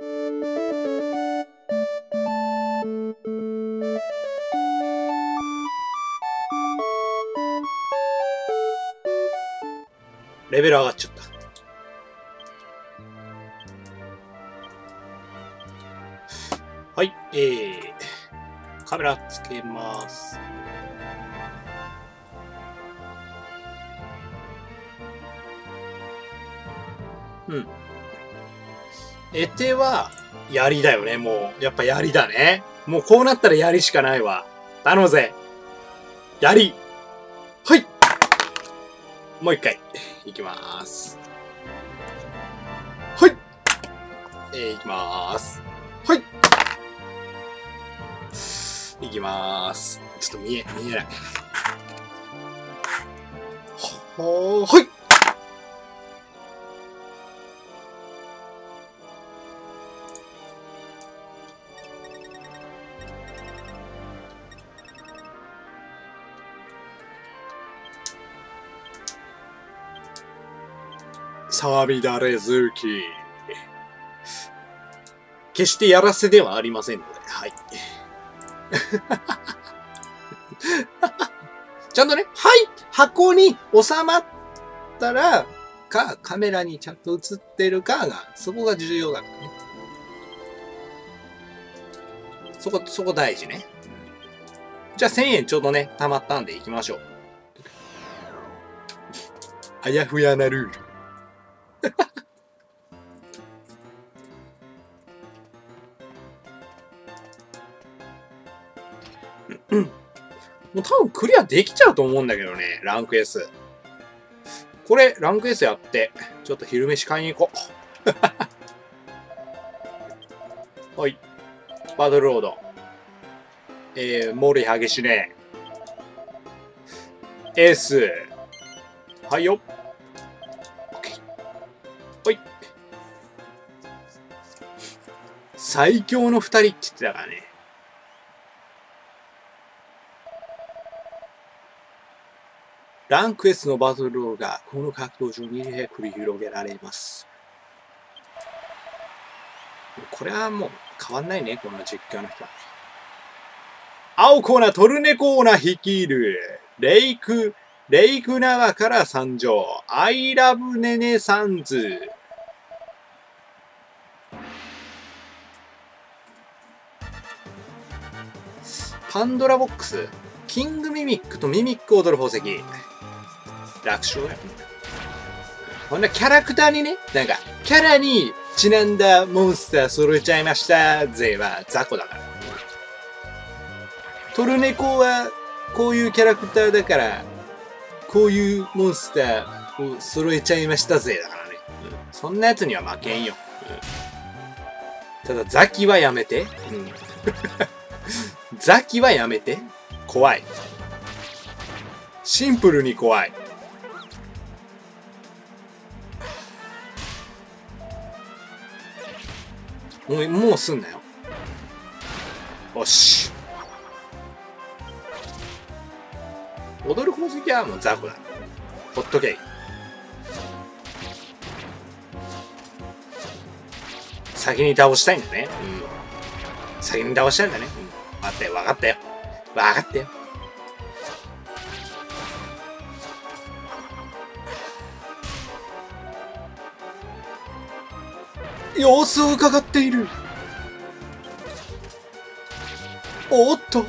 レベル上がっちゃった。はい、えー、カメラつけます。うん。エテは、槍だよね、もう。やっぱ槍だね。もうこうなったら槍しかないわ。頼むぜ。槍。はい。もう一回。いきまーす。はい。えー、いきまーす。はい。いきまーす。ちょっと見え、見えない。はー、はい。さびだれ好き。決してやらせではありませんので、はい。ちゃんとね、はい箱に収まったら、か、カメラにちゃんと映ってるかが、そこが重要だからね。そこ、そこ大事ね。じゃあ1000円ちょうどね、溜まったんで行きましょう。あやふやなルール。もう多分クリアできちゃうと思うんだけどね、ランク S。これ、ランク S やって、ちょっと昼飯買いに行こう。はい。バトルロード。えー、森激しね。S。はいよ。OK。はい。最強の二人って言ってたからね。ランク S のバトルローがこの格闘場に繰り広げられます。これはもう変わんないね、この実況の人は。青コーナー、トルネコーナー率いる、レイク、レイク縄から参上、アイラブネネサンズ。パンドラボックス、キングミミックとミミック踊る宝石。楽勝や。こんなキャラクターにね、なんか、キャラにちなんだモンスター揃えちゃいましたぜは雑魚だから。トルネコはこういうキャラクターだから、こういうモンスターを揃えちゃいましたぜだからね。そんな奴には負けんよ。ただザキはやめて。ザキはやめて。怖い。シンプルに怖い。もう、もうすんなよ。よし。踊る宝石はもう雑魚だ。ほっとけい。先に倒したいんだね。うん。先に倒したいんだね。うん。待って、わかったよ。わかったよ。様子を伺っている。おっと、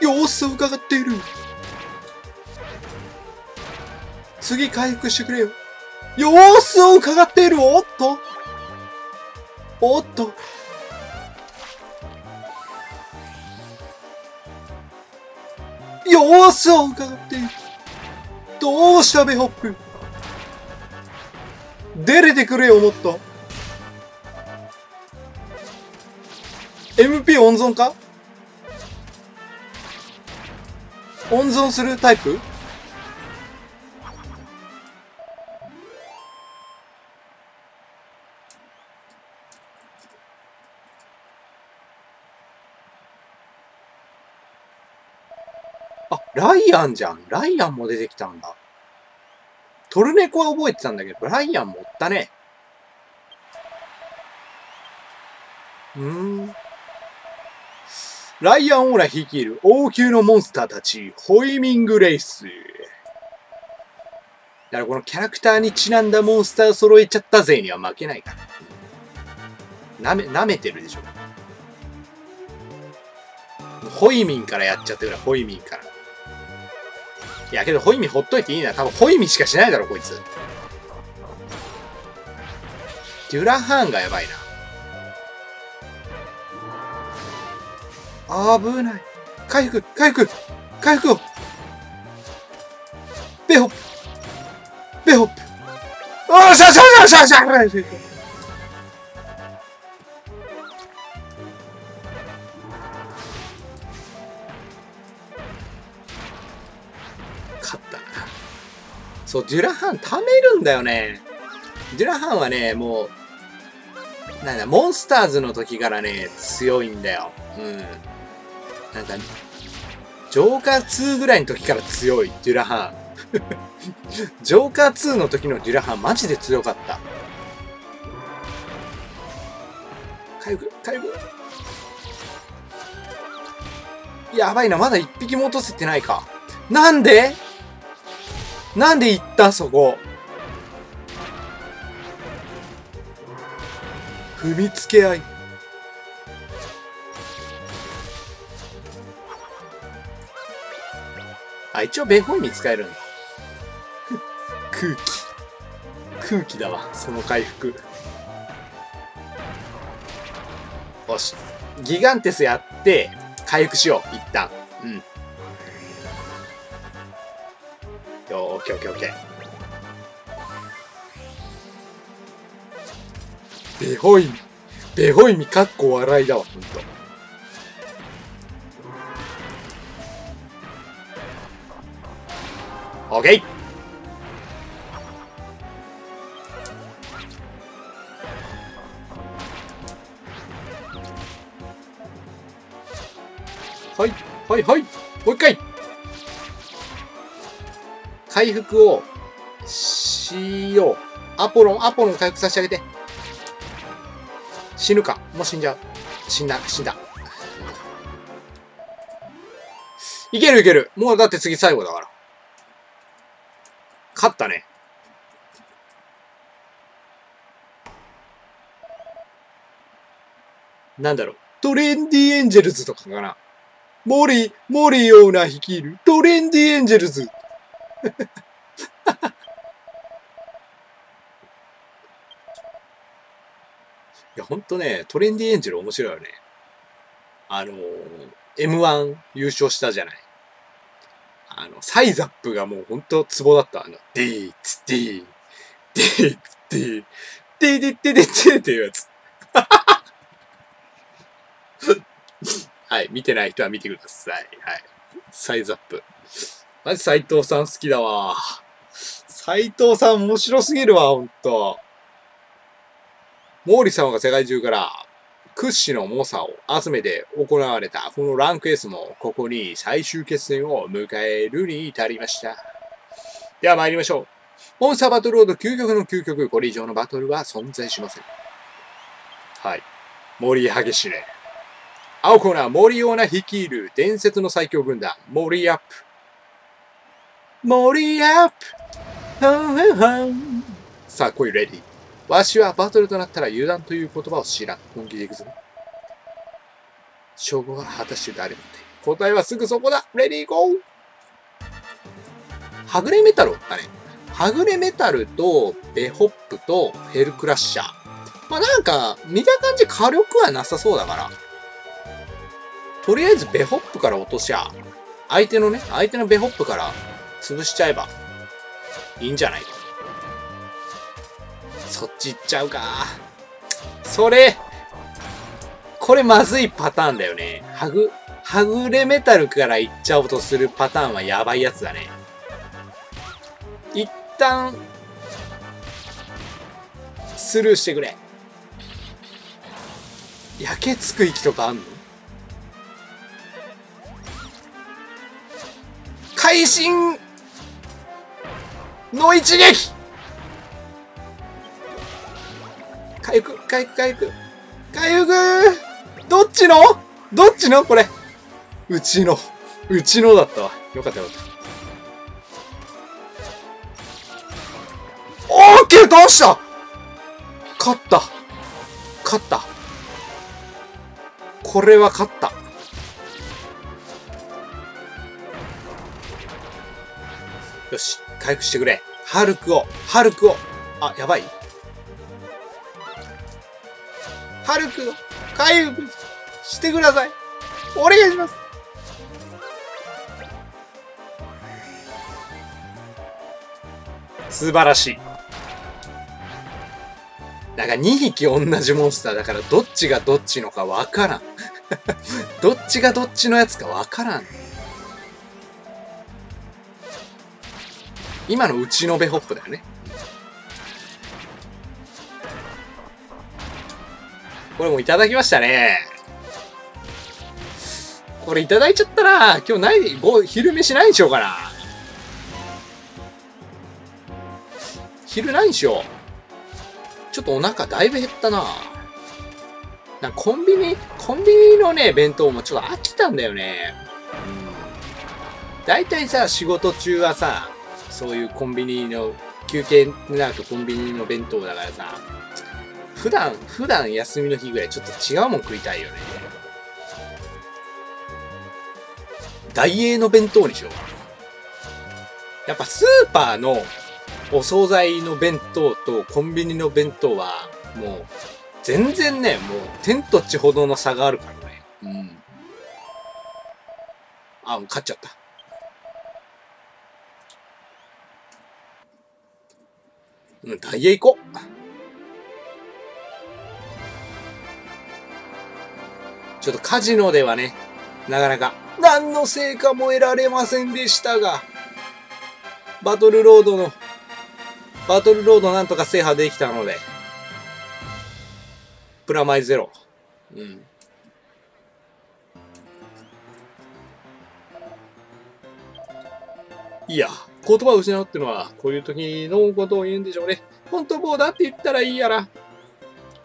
様子を伺っている。次回復してくれよ。様子を伺っている。おっと、おっと。様子を伺っている。どうしたベホップ。出れてくれよ、もっと。MP 温存か？温存するタイプ？あ、ライアンじゃん。ライアンも出てきたんだ。トルネコは覚えてたんだけど、ライアンもおったね。うん。ライアンオーラ率いる王宮のモンスターたち、ホイミングレイス。だからこのキャラクターにちなんだモンスター揃えちゃったぜには負けないから。なめ、舐めてるでしょ。ホイミンからやっちゃってくれ、ホイミンから。いやけどホイミンほっといていいな。多分ホイミンしかしないだろ、こいつ。デュラハーンがやばいな。危ない。回復、回復、回復を。ベホップ。ベホップ。ああ、しゃしゃしゃしゃしゃ勝った。そう、デュラハン貯めるんだよね。デュラハンはね、もう、なんだ、モンスターズの時からね、強いんだよ。うん。なんか、ジョーカー2ぐらいの時から強い、デュラハン。ジョーカー2の時のデュラハン、マジで強かった。回復、回復。やばいな、まだ一匹も落とせてないか。なんで？なんで行った？そこ。踏みつけ合い。あ、一応ベホイに使えるんだ。空気。空気だわ、その回復。よし。ギガンテスやって、回復しよう、一旦。うん。よオッケーオッケーオッケー。ベホイミ。ベホイミかっこ笑いだわ、ほんと。オッケーはい、はい、はい。もう一回回復をしよう。アポロン、アポロン回復させてあげて。死ぬか。もう死んじゃう。死んだ、死んだ。いけるいける。もうだって次最後だから。勝ったね。なんだろう。トレンディエンジェルズとかかな。モリ、モリオーナー率いるトレンディエンジェルズ。いや、ほんとね、トレンディエンジェル面白いよね。あのー、M1 優勝したじゃない。あの、ライザップがもうほんとツボだった。あの、ディーツ、ディー、ディーツ、ディー、ディーディッディディッディっていうやつ。はい、見てない人は見てください。はい。ライザップ。マジ斎藤さん好きだわ。斎藤さん面白すぎるわ、ほんと。毛利様が世界中から屈指の猛者を集めて行われたこのランク S もここに最終決戦を迎えるに至りました。では参りましょう。モンスターバトルロード究極の究極、これ以上のバトルは存在しません。はい。森激しね。青コーナー、森オーナ率いる伝説の最強軍団、森アップ。森アップふんふんふんさあ、来い、レディー。わしはバトルとなったら油断という言葉を知らん。本気でいくぞ。称号は果たして誰なんて。答えはすぐそこだ。レディーゴーはぐれメタルだね。はぐれメタルとベホップとヘルクラッシャー。まあなんか、見た感じ火力はなさそうだから。とりあえずベホップから落としゃ、相手のね、相手のベホップから潰しちゃえばいいんじゃないかそっち行っちゃうか。それ、これまずいパターンだよね。はぐ、はぐれメタルから行っちゃおうとするパターンはやばいやつだね。一旦、スルーしてくれ。焼けつく息とかあんの？会心の一撃回復、回復、回復。回復どっちの？どっちの？これ。うちの。うちのだったわ。よかったよかった。オーケー倒した？勝った勝ったこれは勝ったよし回復してくれハルクをハルクをあやばいハルク回復してくださいお願いします素晴らしいなんか2匹同じモンスターだからどっちがどっちのかわからん。どっちがどっちのやつかわからん。今のうちのベホップだよね。これもいただきましたね。これいただいちゃったな。今日ないご昼飯何しようかな。昼何しよう。ちょっとお腹だいぶ減ったななコンビニ、コンビニのね、弁当もちょっと飽きたんだよね。うん。大体さ、仕事中はさ、そういうコンビニの、休憩になるとコンビニの弁当だからさ、普段、普段休みの日ぐらいちょっと違うもん食いたいよね。大英の弁当にしようかな。やっぱスーパーのお惣菜の弁当とコンビニの弁当は、もう、全然ね、もう、天と地ほどの差があるからね。うん。あ、もう勝っちゃった。うん、ダイエー行こう。ちょっとカジノではね、なかなか何の成果も得られませんでしたが、バトルロードのバトルロードなんとか制覇できたので、プラマイゼロ。うん。いや、言葉を失うってのは、こういう時のことを言うんでしょうね。本当もうだって言ったらいいやら。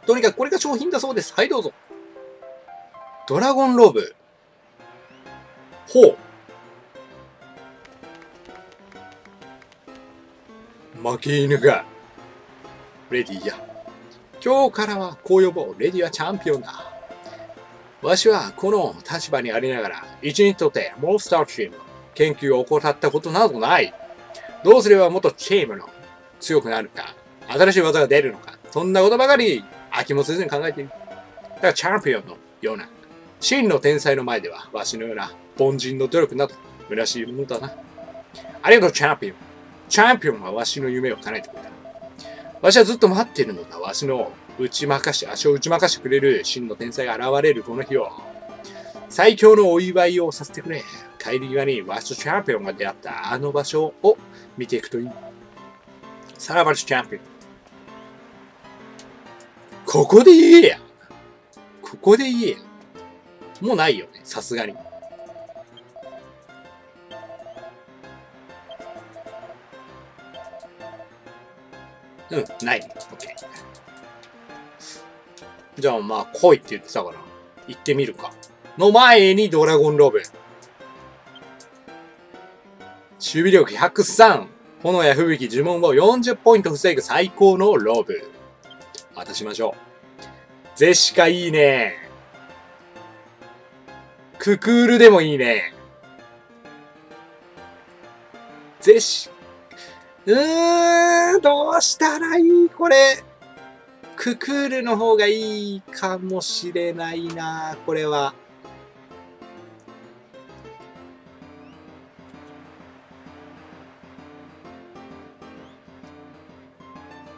とにかくこれが商品だそうです。はい、どうぞ。ドラゴンローブ。ほう。負け犬が。レディや。今日からはこう呼ぼう。レディはチャンピオンだ。わしはこの立場にありながら、一日とってモンスターチーム研究を怠ったことなどない。どうすれば元チームの強くなるか、新しい技が出るのか、そんなことばかり飽きもせずに考えている。だからチャンピオンのような、真の天才の前では、わしのような凡人の努力など、虚しいものだな。ありがとう、チャンピオン。チャンピオンはわしの夢を叶えてくれた。わしはずっと待っているのだ。わしの打ち負かし、足を打ち負かしてくれる真の天才が現れるこの日を。最強のお祝いをさせてくれ。帰り際にわしとチャンピオンが出会ったあの場所を見ていくといい。さらばチャンピオン。ここで言えや。ここで言えや。もうないよね。さすがに。うん、ない。オッケー。じゃあまあ、来いって言ってたから、行ってみるか。の前にドラゴンロブ。守備力103。炎や吹雪、呪文を40ポイント防ぐ最高のロブ。渡しましょう。ゼシカいいね。ククールでもいいね。ゼシうーん、どうしたらいい？これ。ククールの方がいいかもしれないな、これは。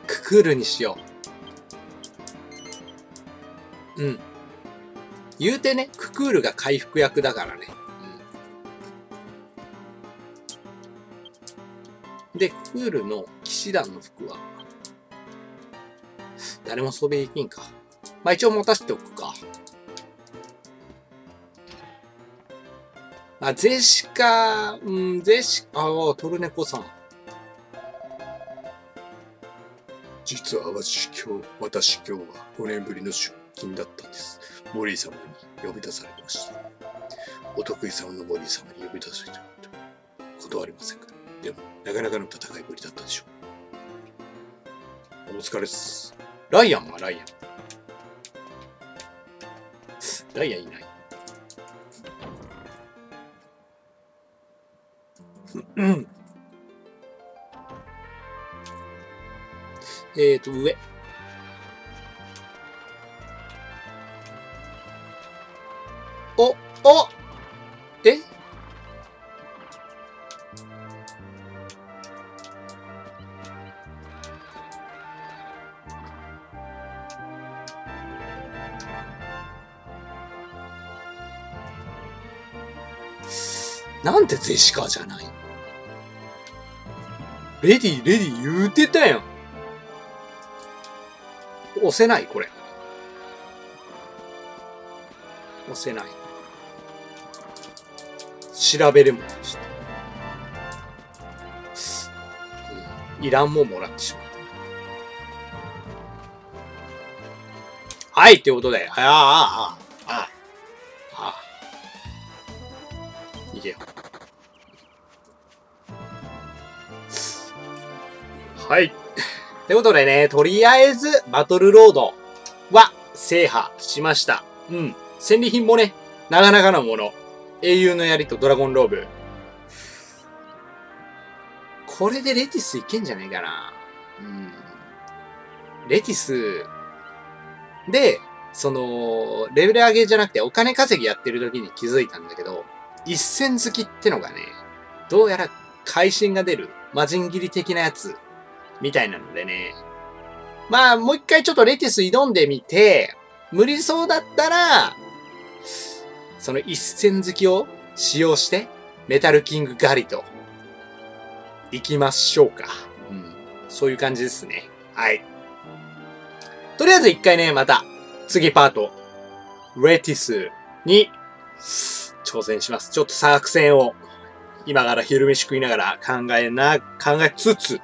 ククールにしよう。うん。言うてね、ククールが回復役だからね。で、クールの騎士団の服は、誰も装備できんか。まあ一応持たせておくか。あ、ゼシカ、うん、ゼシカ、ああ、トルネコさん。実は私今日、私今日は5年ぶりの出近だったんです。モリー様に呼び出されました。お得意様のモリー様に呼び出されたと断りませんかでも、なかなかの戦いぶりだったでしょう。お疲れっす。ライアンはライアン。ライアンいない。うん。えーと、上。なんでゼシカじゃない？レディ、レディ言うてたやん。押せないこれ。押せない。調べれもした。うんいらんもんもらってしまった。はい、ってことで。ああ、ああ、ああ、ああ。逃げよはい。ということでね、とりあえず、バトルロードは制覇しました。うん。戦利品もね、なかなかのもの。英雄の槍とドラゴンローブ。これでレティスいけんじゃないかな。うん。レティス、で、その、レベル上げじゃなくてお金稼ぎやってる時に気づいたんだけど、一戦好きってのがね、どうやら会心が出る、魔人斬り的なやつ、みたいなのでね。まあ、もう一回ちょっとレティス挑んでみて、無理そうだったら、その一戦好きを使用して、メタルキングガリと、行きましょうか。うん。そういう感じですね。はい。とりあえず一回ね、また、次パート、レティスに挑戦します。ちょっと作戦を、今から昼飯食いながら考えな、考えつつ、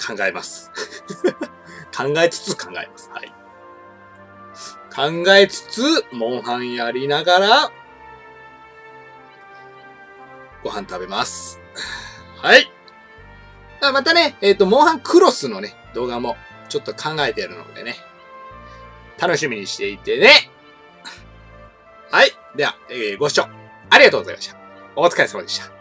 考えます。考えつつ考えます。はい。考えつつ、モンハンやりながら、ご飯食べます。はい。あまたね、えっ、と、モンハンクロスのね、動画もちょっと考えてるのでね、楽しみにしていてね。はい。では、えーご視聴ありがとうございました。お疲れ様でした。